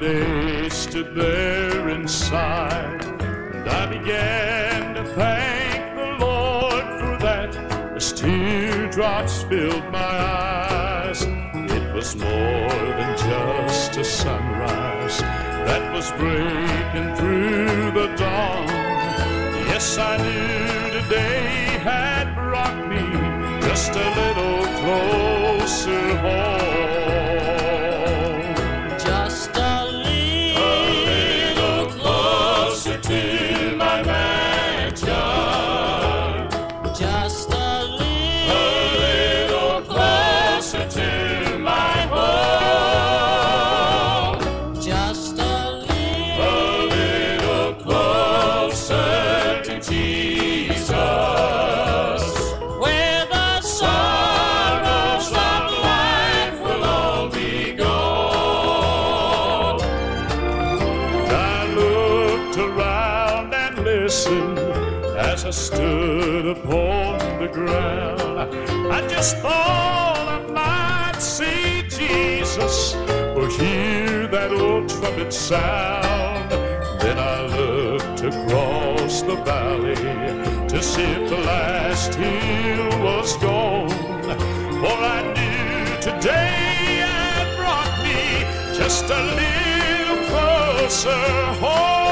day stood there inside, and I began to thank the Lord for that as teardrops filled my eyes. It was more than just a sunrise that was breaking through the dawn. Yes, I knew today had brought me just a little closer home. And listened as I stood upon the ground. I just thought I might see Jesus or hear that old trumpet sound. Then I looked across the valley to see if the last hill was gone. For I knew today had brought me just a little closer home.